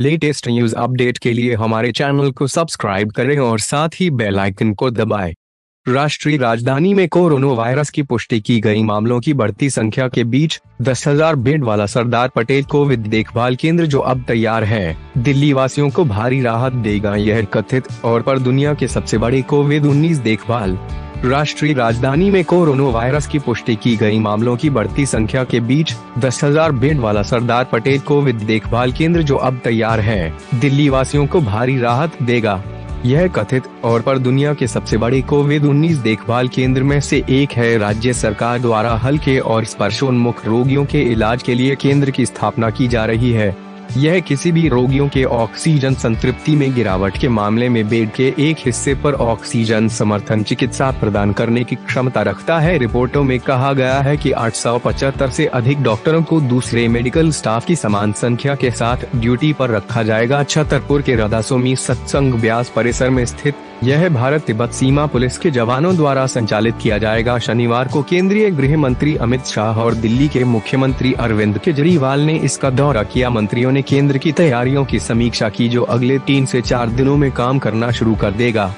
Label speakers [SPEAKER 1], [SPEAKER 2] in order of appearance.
[SPEAKER 1] Latest news update के लिए हमारे चैनल को सब्सक्राइब करें और साथ ही बेल आइकन को दबाएँ। राष्ट्रीय राजधानी में कोरोना वायरस की पुष्टि की गई, मामलों की बढ़ती संख्या के बीच दस हज़ार बेड वाला सरदार पटेल कोविड देखभाल केंद्र जो अब तैयार है दिल्ली वासियों को भारी राहत देगा यह कथित और पर दुनिया के सबसे बड़े कोविड उन्नीस देखभाल राष्ट्रीय राजधानी में कोरोना वायरस की पुष्टि की गई। मामलों की बढ़ती संख्या के बीच दस हज़ार बेड वाला सरदार पटेल कोविड देखभाल केंद्र, जो अब तैयार है दिल्ली वासियों को भारी राहत देगा। यह कथित और पर दुनिया के सबसे बड़े कोविड 19 देखभाल केंद्र में से एक है। राज्य सरकार द्वारा हल्के और स्पर्शोन्मुख रोगियों के इलाज के लिए केंद्र की स्थापना की जा रही है। यह किसी भी रोगियों के ऑक्सीजन संतृप्ति में गिरावट के मामले में बेड के एक हिस्से पर ऑक्सीजन समर्थन चिकित्सा प्रदान करने की क्षमता रखता है। रिपोर्टों में कहा गया है कि 875 से अधिक डॉक्टरों को दूसरे मेडिकल स्टाफ की समान संख्या के साथ ड्यूटी पर रखा जाएगा। छतरपुर के रदासोमी सत्संग ब्यास परिसर में स्थित यह भारत तिब्बत सीमा पुलिस के जवानों द्वारा संचालित किया जाएगा। शनिवार को केंद्रीय गृह मंत्री अमित शाह और दिल्ली के मुख्यमंत्री अरविंद केजरीवाल ने इसका दौरा किया। मंत्रियों ने केंद्र की तैयारियों की समीक्षा की, जो अगले तीन से चार दिनों में काम करना शुरू कर देगा।